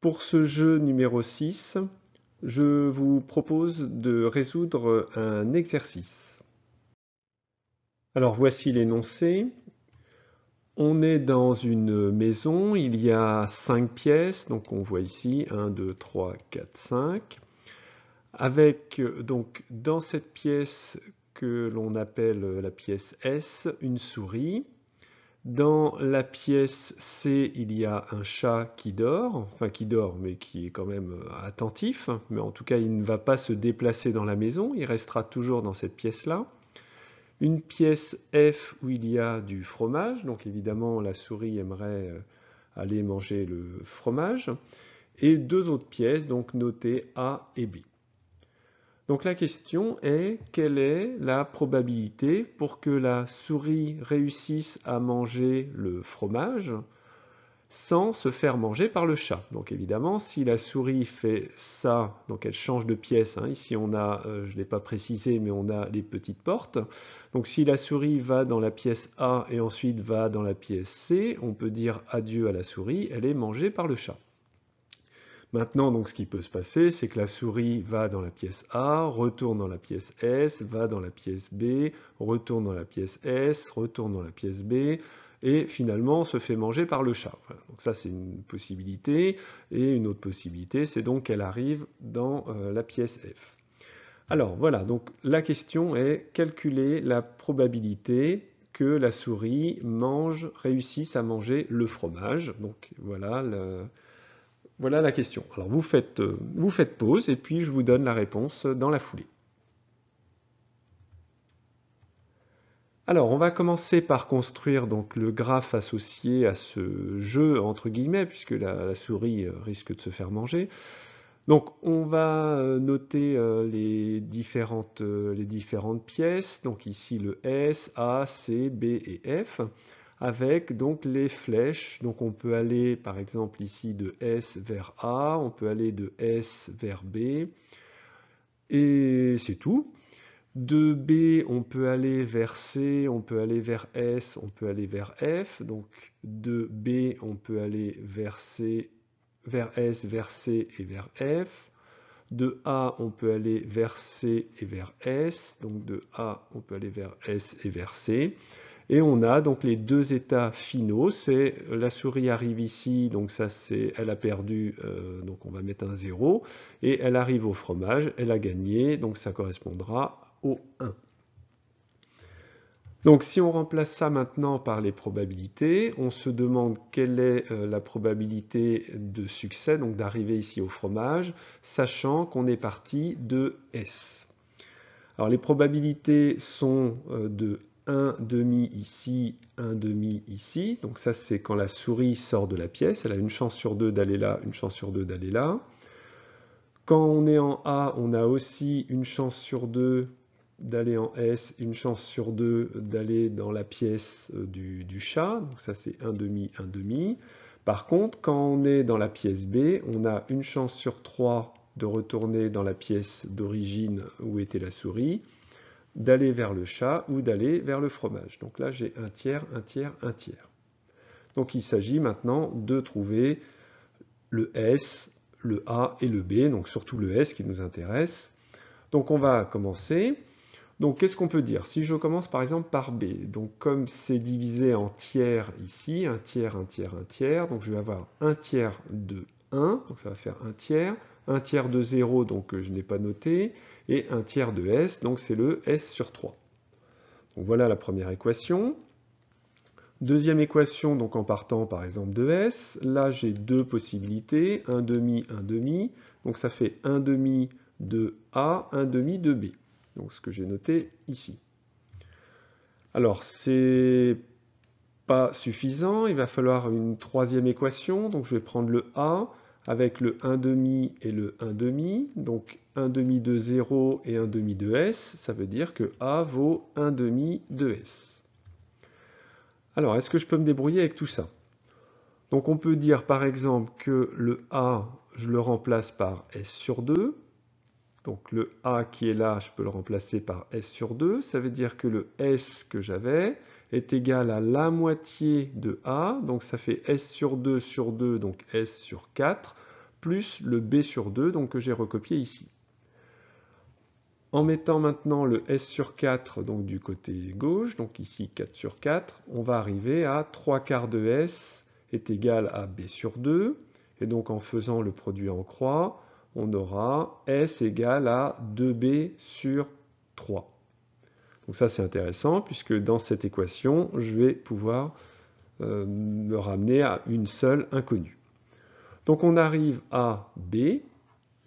Pour ce jeu numéro 6, je vous propose de résoudre un exercice. Alors voici l'énoncé. On est dans une maison, il y a 5 pièces, donc on voit ici 1, 2, 3, 4, 5. Avec donc dans cette pièce que l'on appelle la pièce S, une souris. Dans la pièce C, il y a un chat qui dort, enfin qui dort, mais qui est quand même euh, attentif. Mais en tout cas, il ne va pas se déplacer dans la maison, il restera toujours dans cette pièce-là. Une pièce F où il y a du fromage, donc évidemment la souris aimerait euh, aller manger le fromage. Et deux autres pièces, donc notées A et B. Donc la question est, quelle est la probabilité pour que la souris réussisse à manger le fromage sans se faire manger par le chat? Donc évidemment, si la souris fait ça, donc elle change de pièce, hein. ici on a, euh, je ne l'ai pas précisé, mais on a les petites portes. Donc si la souris va dans la pièce A et ensuite va dans la pièce C, on peut dire adieu à la souris, elle est mangée par le chat. Maintenant, donc, ce qui peut se passer, c'est que la souris va dans la pièce A, retourne dans la pièce S, va dans la pièce B, retourne dans la pièce S, retourne dans la pièce B, et finalement se fait manger par le chat. Donc ça, c'est une possibilité. Et une autre possibilité, c'est donc qu'elle arrive dans euh, la pièce F. Alors voilà, donc la question est calculer la probabilité que la souris mange, réussisse à manger le fromage. Donc voilà le, voilà la question. Alors vous faites, euh, vous faites pause et puis je vous donne la réponse dans la foulée. Alors, on va commencer par construire donc le graphe associé à ce jeu, entre guillemets, puisque la, souris euh, risque de se faire manger. Donc, on va euh, noter les différentes pièces. Donc ici, le S, A, C, B et F avec donc les flèches. Donc on peut aller par exemple ici de S vers A, on peut aller de S vers B, et c'est tout. De B, on peut aller vers C, on peut aller vers S, on peut aller vers F. Donc de B, on peut aller vers C, vers S, vers C et vers F. De A, on peut aller vers C et vers S. Donc de A, on peut aller vers S et vers C. Et on a donc les deux états finaux, c'est la souris arrive ici, donc ça c'est, elle a perdu, euh, donc on va mettre un 0, et elle arrive au fromage, elle a gagné, donc ça correspondra au 1. Donc si on remplace ça maintenant par les probabilités, on se demande quelle est euh, la probabilité de succès, donc d'arriver ici au fromage, sachant qu'on est parti de S. Alors les probabilités sont euh, de 1 demi ici, 1 demi ici. Donc ça, c'est quand la souris sort de la pièce. Elle a une chance sur deux d'aller là, une chance sur deux d'aller là. Quand on est en A, on a aussi une chance sur deux d'aller en S, une chance sur deux d'aller dans la pièce euh, du, chat. Donc ça, c'est 1 demi, 1 demi. Par contre, quand on est dans la pièce B, on a une chance sur 3 de retourner dans la pièce d'origine où était la souris d'aller vers le chat ou d'aller vers le fromage. Donc là, j'ai un tiers, un tiers, un tiers. Donc il s'agit maintenant de trouver le S, le A et le B, donc surtout le S qui nous intéresse. Donc on va commencer. Donc qu'est-ce qu'on peut dire? Si je commence par exemple par B, donc comme c'est divisé en tiers ici, un tiers, un tiers, un tiers, donc je vais avoir un tiers de 1, donc ça va faire un tiers, un tiers de 0, donc je n'ai pas noté, et un tiers de S, donc c'est le S sur 3. Donc voilà la première équation. Deuxième équation, donc en partant par exemple de S, là j'ai deux possibilités, 1 demi, 1 demi, donc ça fait 1 demi de A, 1 demi de B. Donc ce que j'ai noté ici. Alors c'est pas suffisant, il va falloir une troisième équation, donc je vais prendre le A, avec le 1 demi et le 1 demi, donc 1 demi de 0 et 1 demi de S, ça veut dire que A vaut 1 demi de S. Alors, est-ce que je peux me débrouiller avec tout ça? Donc on peut dire par exemple que le A, je le remplace par S sur 2. Donc le A qui est là, je peux le remplacer par S sur 2. Ça veut dire que le S que j'avais est égal à la moitié de A. Donc ça fait S sur 2 sur 2, donc S sur 4 plus le b sur 2, donc que j'ai recopié ici. En mettant maintenant le s sur 4 donc du côté gauche, donc ici 4 sur 4, on va arriver à 3 quarts de s est égal à b sur 2. Et donc en faisant le produit en croix, on aura s égal à 2b sur 3. Donc ça c'est intéressant puisque dans cette équation, je vais pouvoir euh, me ramener à une seule inconnue. Donc on arrive à b,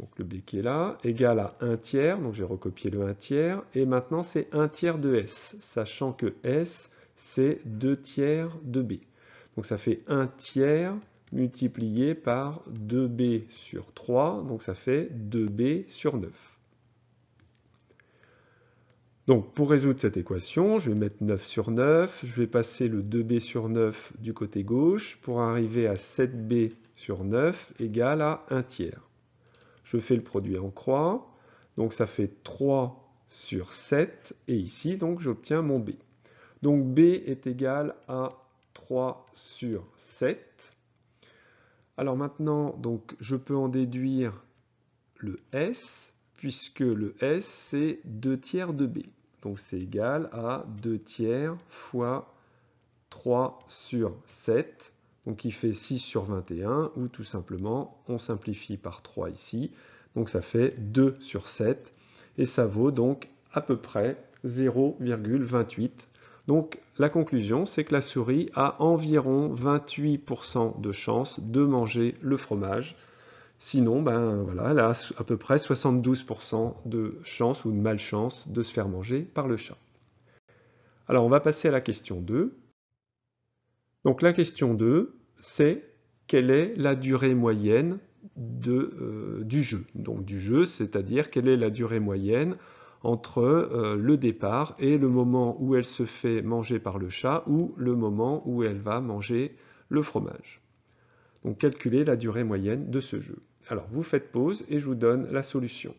donc le b qui est là, égal à 1 tiers, donc j'ai recopié le 1 tiers, et maintenant c'est 1 tiers de s, sachant que s c'est 2 tiers de b. Donc ça fait 1 tiers multiplié par 2b sur 3, donc ça fait 2b sur 9. Donc pour résoudre cette équation, je vais mettre 9 sur 9, je vais passer le 2b sur 9 du côté gauche pour arriver à 7b sur 9 égale à 1 tiers. Je fais le produit en croix, donc ça fait 3 sur 7, et ici, donc j'obtiens mon B. Donc B est égal à 3 sur 7. Alors maintenant, donc, je peux en déduire le S, puisque le S, c'est 2 tiers de B. Donc c'est égal à 2 tiers fois 3 sur 7 donc qui fait 6 sur 21, ou tout simplement, on simplifie par 3 ici, donc ça fait 2 sur 7, et ça vaut donc à peu près 0,28. Donc la conclusion, c'est que la souris a environ 28% de chance de manger le fromage. Sinon, ben voilà, elle a à peu près 72% de chance ou de malchance de se faire manger par le chat. Alors on va passer à la question 2. Donc la question 2, c'est quelle est la durée moyenne euh, du jeu? Donc du jeu, c'est-à-dire quelle est la durée moyenne entre euh, le départ et le moment où elle se fait manger par le chat ou le moment où elle va manger le fromage. Donc calculez la durée moyenne de ce jeu. Alors vous faites pause et je vous donne la solution.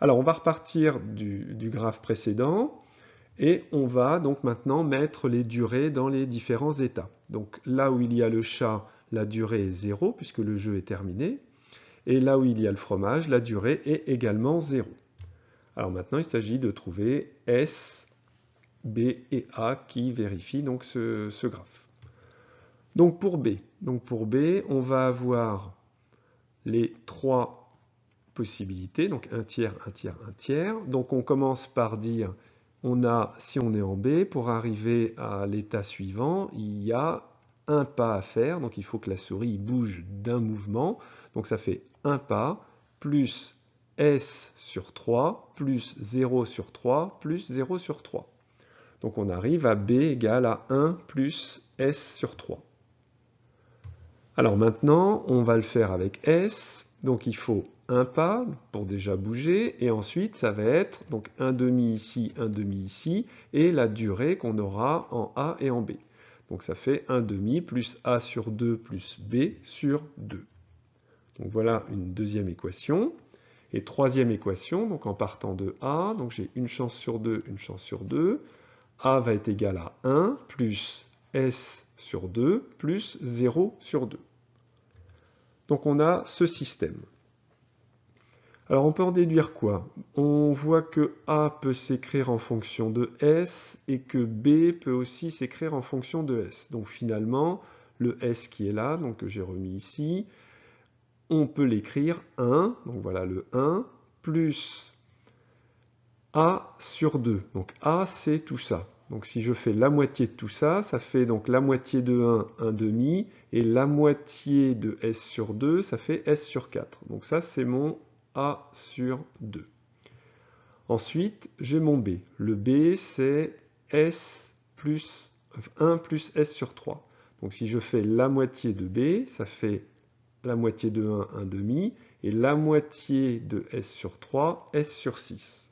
Alors on va repartir du graphe précédent. Et on va donc maintenant mettre les durées dans les différents états. Donc là où il y a le chat, la durée est 0 puisque le jeu est terminé. Et là où il y a le fromage, la durée est également 0. Alors maintenant, il s'agit de trouver S, B et A qui vérifient donc ce, ce, graphe. Donc pour B, donc pour B, on va avoir les trois possibilités, donc un tiers, un tiers, un tiers. Donc on commence par dire on a, si on est en B, pour arriver à l'état suivant, il y a un pas à faire, donc il faut que la souris bouge d'un mouvement, donc ça fait un pas, plus S sur 3, plus 0 sur 3, plus 0 sur 3. Donc on arrive à B égale à 1 plus S sur 3. Alors maintenant, on va le faire avec S, donc il faut un pas pour déjà bouger, et ensuite ça va être donc un demi ici, un demi ici, et la durée qu'on aura en A et en B. Donc ça fait un demi plus A sur 2 plus B sur 2. Donc voilà une deuxième équation. Et troisième équation, donc en partant de A, donc j'ai une chance sur 2, une chance sur 2. A va être égal à 1 plus S sur 2 plus 0 sur 2. Donc on a ce système. Alors on peut en déduire quoi? On voit que A peut s'écrire en fonction de S et que B peut aussi s'écrire en fonction de S. Donc finalement, le S qui est là, donc que j'ai remis ici, on peut l'écrire 1, donc voilà le 1, plus A sur 2. Donc A c'est tout ça. Donc si je fais la moitié de tout ça, ça fait donc la moitié de 1, 1 demi, et la moitié de S sur 2, ça fait S sur 4. Donc ça c'est mon a sur 2. Ensuite, j'ai mon B. Le B, c'est S plus 1 plus S sur 3. Donc si je fais la moitié de B, ça fait la moitié de 1, 1 demi, et la moitié de S sur 3, S sur 6.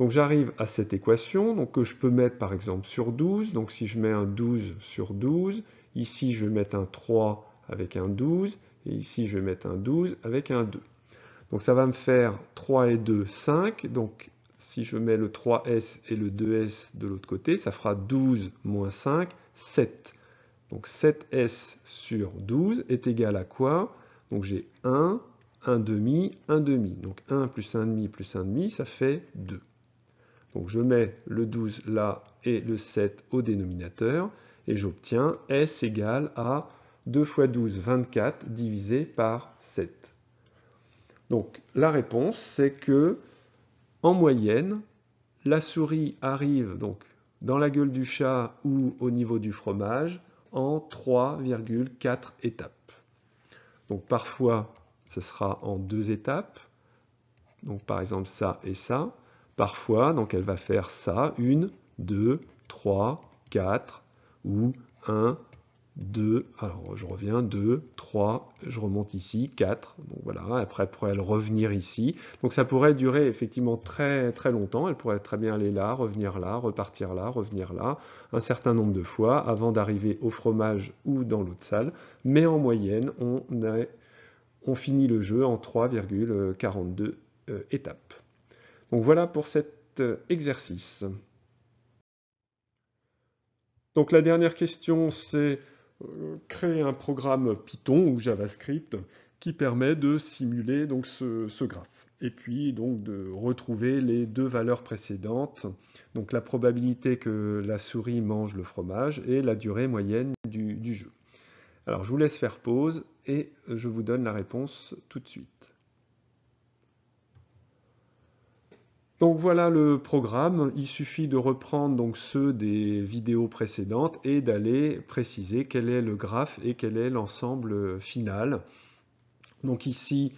Donc j'arrive à cette équation donc, que je peux mettre par exemple sur 12. Donc si je mets un 12 sur 12, ici je vais mettre un 3 avec un 12, et ici je vais mettre un 12 avec un 2. Donc ça va me faire 3 et 2, 5. Donc si je mets le 3S et le 2S de l'autre côté, ça fera 12 moins 5, 7. Donc 7S sur 12 est égal à quoi? Donc j'ai 1, 1 demi, 1 demi. Donc 1 plus 1 demi plus 1 demi, ça fait 2. Donc je mets le 12 là et le 7 au dénominateur et j'obtiens S égale à 2 fois 12, 24 divisé par 7. Donc la réponse c'est que en moyenne, la souris arrive donc dans la gueule du chat ou au niveau du fromage en 3,4 étapes. Donc parfois, ce sera en deux étapes. Donc par exemple ça et ça. Parfois, donc elle va faire ça, une, deux, trois, quatre, ou un, 2, alors je reviens, 2, 3, je remonte ici, 4, donc voilà, après elle pourrait revenir ici. Donc ça pourrait durer effectivement très très longtemps, elle pourrait très bien aller là, revenir là, repartir là, revenir là, un certain nombre de fois avant d'arriver au fromage ou dans l'autre salle, mais en moyenne, on, finit le jeu en 3,42 euh, étapes. Donc voilà pour cet euh, exercice. Donc la dernière question, c'est euh, créer un programme Python ou JavaScript qui permet de simuler donc ce, graphe. Et puis donc de retrouver les deux valeurs précédentes, donc la probabilité que la souris mange le fromage et la durée moyenne du jeu. Alors je vous laisse faire pause et je vous donne la réponse tout de suite. Donc voilà le programme, il suffit de reprendre donc ceux des vidéos précédentes et d'aller préciser quel est le graphe et quel est l'ensemble final. Donc ici,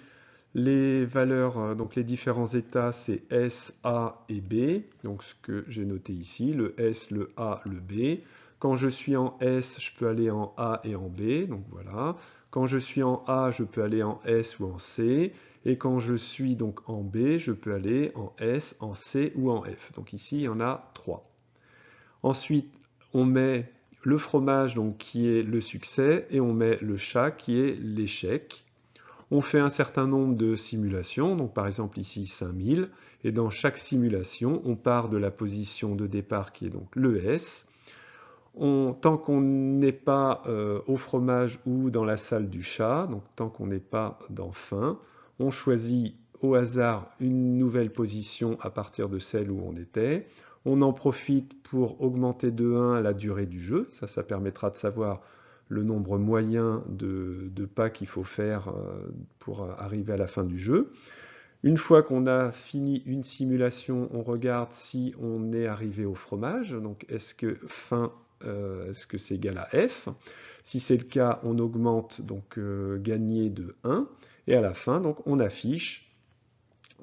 les valeurs, euh, donc les différents états, c'est S, A et B, donc ce que j'ai noté ici, le S, le A, le B. Quand je suis en S, je peux aller en A et en B, donc voilà. Quand je suis en A, je peux aller en S ou en C. Et quand je suis donc en B, je peux aller en S, en C ou en F. Donc ici, il y en a trois. Ensuite, on met le fromage donc, qui est le succès et on met le chat qui est l'échec. On fait un certain nombre de simulations, donc par exemple ici 5000, et dans chaque simulation, on part de la position de départ qui est donc le S. tant qu'on n'est pas euh, au fromage ou dans la salle du chat, donc tant qu'on n'est pas dans fin, on choisit au hasard une nouvelle position à partir de celle où on était. On en profite pour augmenter de 1 la durée du jeu. Ça, ça permettra de savoir le nombre moyen de, pas qu'il faut faire euh, pour arriver à la fin du jeu. Une fois qu'on a fini une simulation, on regarde si on est arrivé au fromage. Donc, est-ce que fin, euh, est-ce que c'est égal à f? Si c'est le cas, on augmente donc euh, gagner de 1. Et à la fin, donc, on affiche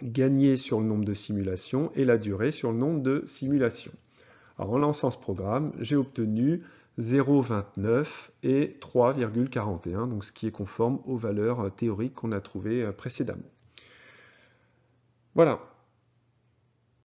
gagner sur le nombre de simulations et la durée sur le nombre de simulations. Alors, en lançant ce programme, j'ai obtenu 0,29 et 3,41, donc ce qui est conforme aux valeurs théoriques qu'on a trouvées euh, précédemment. Voilà,